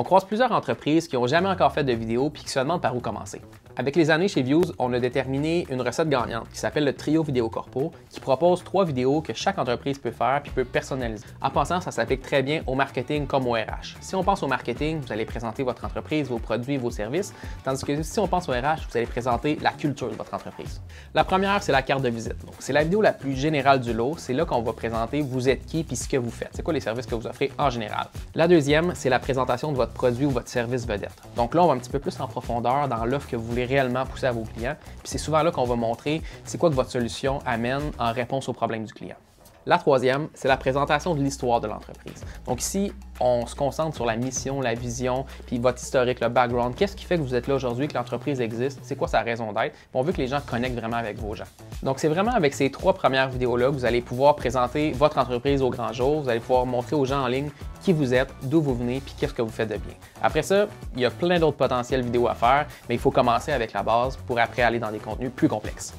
On croise plusieurs entreprises qui n'ont jamais encore fait de vidéo puis qui se demandent par où commencer. Avec les années chez Views, on a déterminé une recette gagnante qui s'appelle le Trio Vidéo Corpo, qui propose trois vidéos que chaque entreprise peut faire puis peut personnaliser. En passant, ça s'applique très bien au marketing comme au RH. Si on pense au marketing, vous allez présenter votre entreprise, vos produits, vos services, tandis que si on pense au RH, vous allez présenter la culture de votre entreprise. La première, c'est la carte de visite. C'est la vidéo la plus générale du lot. C'est là qu'on va présenter vous êtes qui puis ce que vous faites. C'est quoi les services que vous offrez en général. La deuxième, c'est la présentation de produit ou votre service vedette. Donc là, on va un petit peu plus en profondeur dans l'offre que vous voulez réellement pousser à vos clients. Puis c'est souvent là qu'on va montrer c'est quoi que votre solution amène en réponse aux problèmes du client. La troisième, c'est la présentation de l'histoire de l'entreprise. Donc ici, on se concentre sur la mission, la vision, puis votre historique, le background. Qu'est-ce qui fait que vous êtes là aujourd'hui, que l'entreprise existe? C'est quoi sa raison d'être? On veut que les gens connectent vraiment avec vos gens. Donc c'est vraiment avec ces trois premières vidéos-là que vous allez pouvoir présenter votre entreprise au grand jour. Vous allez pouvoir montrer aux gens en ligne qui vous êtes, d'où vous venez, puis qu'est-ce que vous faites de bien. Après ça, il y a plein d'autres potentiels vidéos à faire, mais il faut commencer avec la base pour après aller dans des contenus plus complexes.